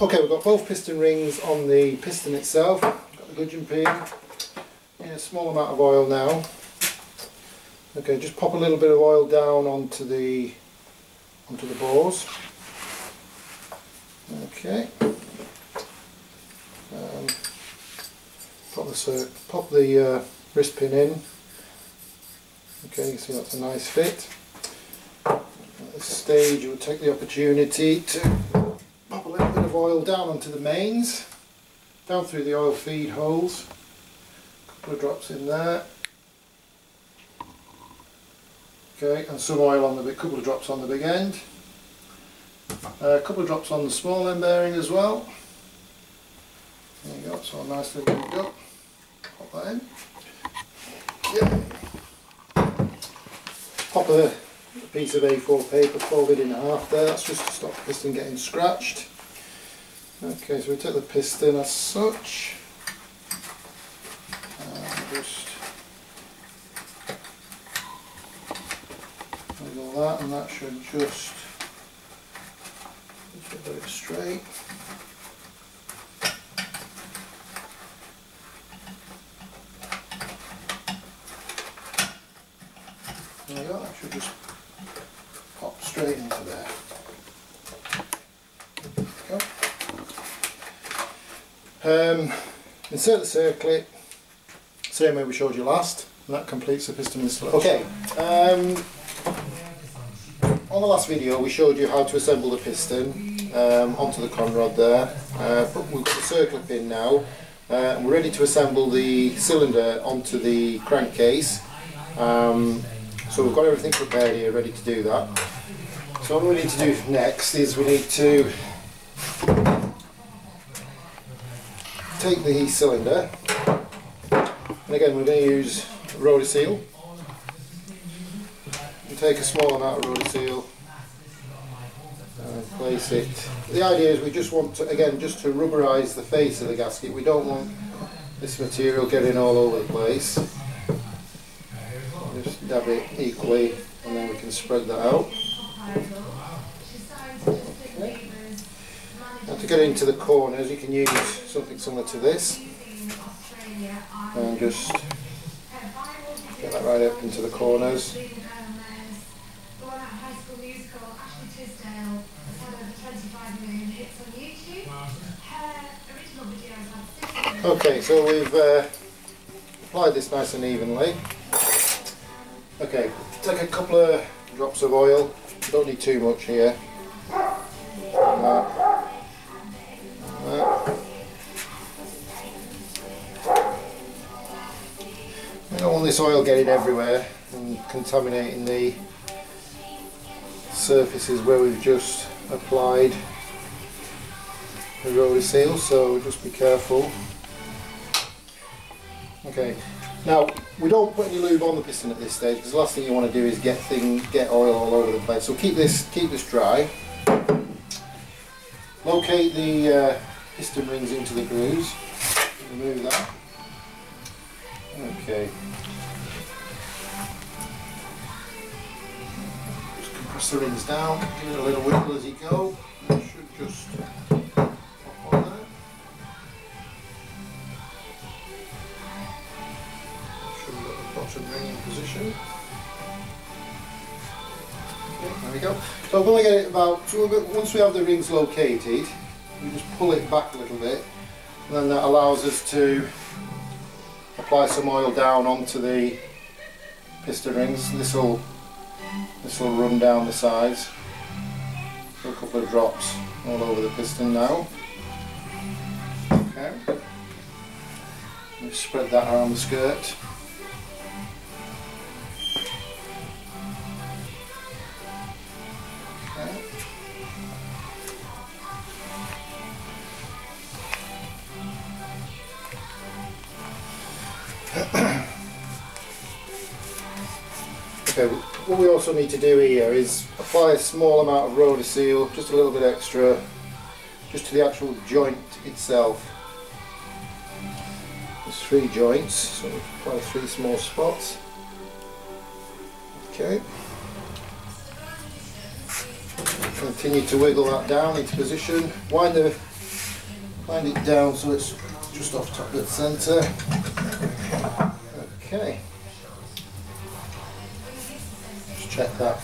Okay, we've got both piston rings on the piston itself. Got the gudgeon pin. in a small amount of oil now. Okay, just pop a little bit of oil down onto the onto the bores. Okay. Um, pop the pop the uh, wrist pin in. Okay, you see that's a nice fit. At this stage, we'll take the opportunity to pop a little bit of oil down onto the mains, down through the oil feed holes. A couple of drops in there. Okay, and some oil on the big, couple of drops on the big end. Uh, a couple of drops on the small end bearing as well. There you go, all nicely linked up. Pop that in. Yeah. Pop a piece of A4 paper folded in half there, that's just to stop the piston getting scratched. Okay, so we take the piston as such. And just wiggle that and that should just get it straight. There we go, that should just pop straight into there. Um, insert the circlip, same way we showed you last, and that completes the piston installation. Okay, um, on the last video we showed you how to assemble the piston um, onto the conrod there, uh, but we've got the circlip in now, uh, and we're ready to assemble the cylinder onto the crankcase. Um, so we've got everything prepared here, ready to do that. So what we need to do next is we need to take the cylinder, and again we're going to use Rhodorsil. Take a small amount of Rhodorsil and place it. The idea is we just want to, again, just to rubberise the face of the gasket. We don't want this material getting all over the place just dab it equally and then we can spread that out. Okay. To get into the corners you can use something similar to this and just get that right up into the corners. Okay, so we've uh, applied this nice and evenly. Okay, take a couple of drops of oil, don't need too much here. That. I don't want this oil getting everywhere and contaminating the surfaces where we've just applied the Rhodorsil, so just be careful. Okay, now, we don't put any lube on the piston at this stage because the last thing you want to do is get thing, get oil all over the place. So keep this keep this dry. Locate the uh, piston rings into the grooves. Remove that. Okay. Just compress the rings down. Give it a little wiggle as you go. It should just bottom ring in position. There we go. So I'm going to get it about, so once we have the rings located, we just pull it back a little bit, and then that allows us to apply some oil down onto the piston rings. This will this will run down the sides. A couple of drops all over the piston now. Okay. spread that around the skirt. Okay, what we also need to do here is apply a small amount of Rhodorsil, just a little bit extra, just to the actual joint itself. There's three joints, so apply three small spots. Okay. Continue to wiggle that down into position. Wind the Wind it down so it's just off top of the centre. Okay. Check that.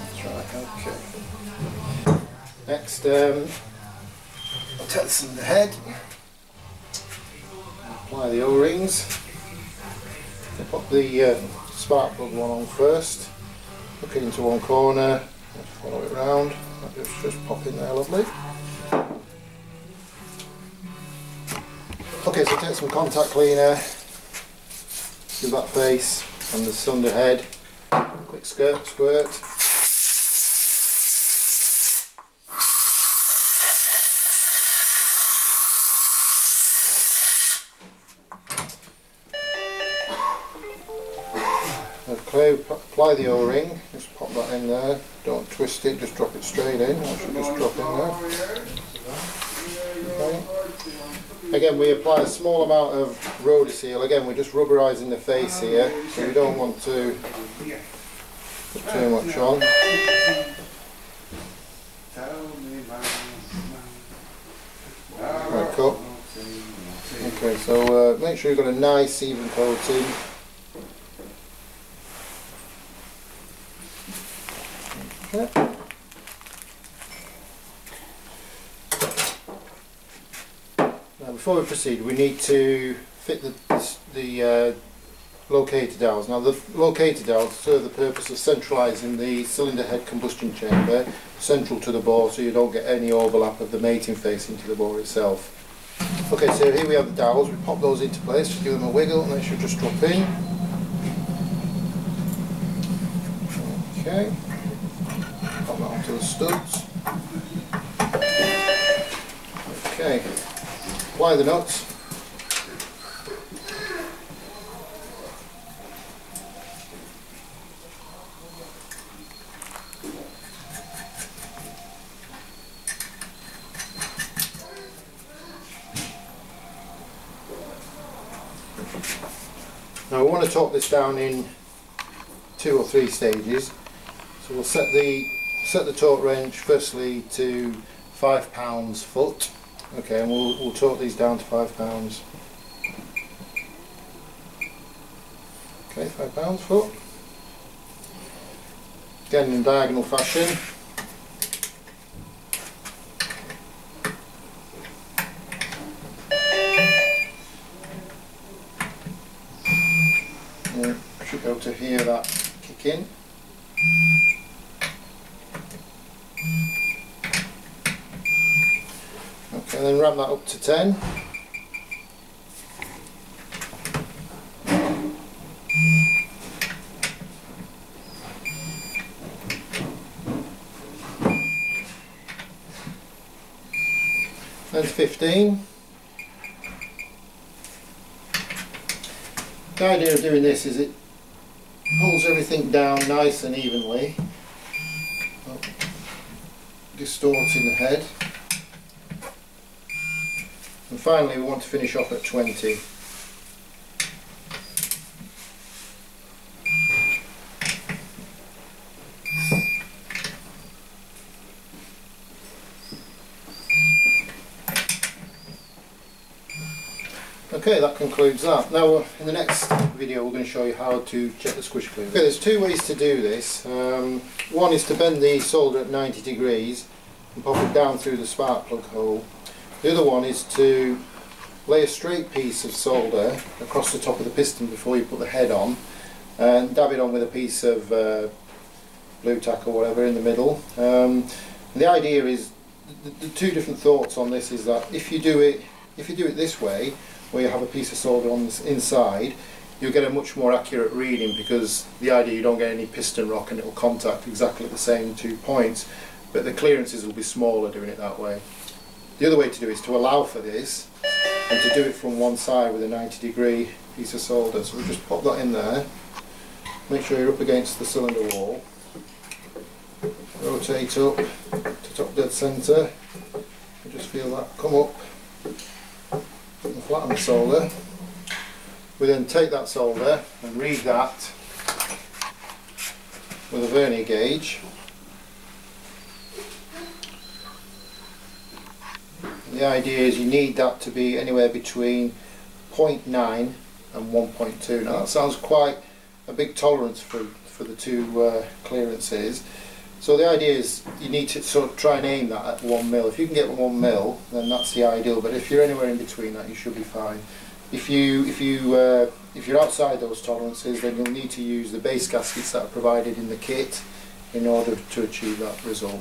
That's right, okay. Next, um, I'll the head. Apply the O-rings. Pop the uh, spark plug one on first. Hook it into one corner. Follow it round. Just, just pop in there, lovely. Okay, so take some contact cleaner, give that face and the cylinder head, quick skirt, squirt. Okay, apply the O-ring, just pop that in there, don't twist it, just drop it straight in, I should just drop in there. Okay. Again, we apply a small amount of Rhodorsil. Again, we're just rubberising the face here, so we don't want to too much on. Right, cut. Okay, so uh, make sure you've got a nice even coating. Okay. Now before we proceed, we need to fit the, the uh, locator dowels. Now the locator dowels serve the purpose of centralising the cylinder head combustion chamber central to the bore so you don't get any overlap of the mating face into the bore itself. Okay, so here we have the dowels, we pop those into place, give them a wiggle and they should just drop in. Okay, pop that onto the studs. Okay, apply the nuts. Now we want to torque this down in two or three stages. So we'll set the set the torque range firstly to five pounds foot Okay, and we'll, we'll torque these down to five pounds. Okay, five pounds foot. Again in diagonal fashion. Hear that kick in. and then ramp that up to 10 then 15 the idea of doing this is it pulls everything down nice and evenly distorting the head and finally we want to finish off at 20. Okay, that concludes that. Now, in the next video, we're going to show you how to check the squish clearance. Okay, there's two ways to do this. Um, one is to bend the solder at 90 degrees and pop it down through the spark plug hole the other one is to lay a straight piece of solder across the top of the piston before you put the head on and dab it on with a piece of uh, Blu Tack or whatever in the middle. Um, the idea is the, the, two different thoughts on this is that if you do it if you do it this way where you have a piece of solder on the inside you'll get a much more accurate reading because the idea you don't get any piston rock and it will contact exactly at the same two points but the clearances will be smaller doing it that way. The other way to do it is to allow for this and to do it from one side with a 90 degree piece of solder. So we'll just pop that in there, make sure you're up against the cylinder wall, rotate up to top dead centre, just feel that come up and flatten the solder. We then take that solder and read that with a vernier gauge the idea is you need that to be anywhere between 0.9 and 1.2. Now that sounds quite a big tolerance for, for the two uh, clearances. So the idea is you need to sort of try and aim that at 1 mil. If you can get 1 mil, then that's the ideal. But if you're anywhere in between that, you should be fine. If you if you uh, if you're outside those tolerances, then you'll need to use the base gaskets that are provided in the kit in order to achieve that result.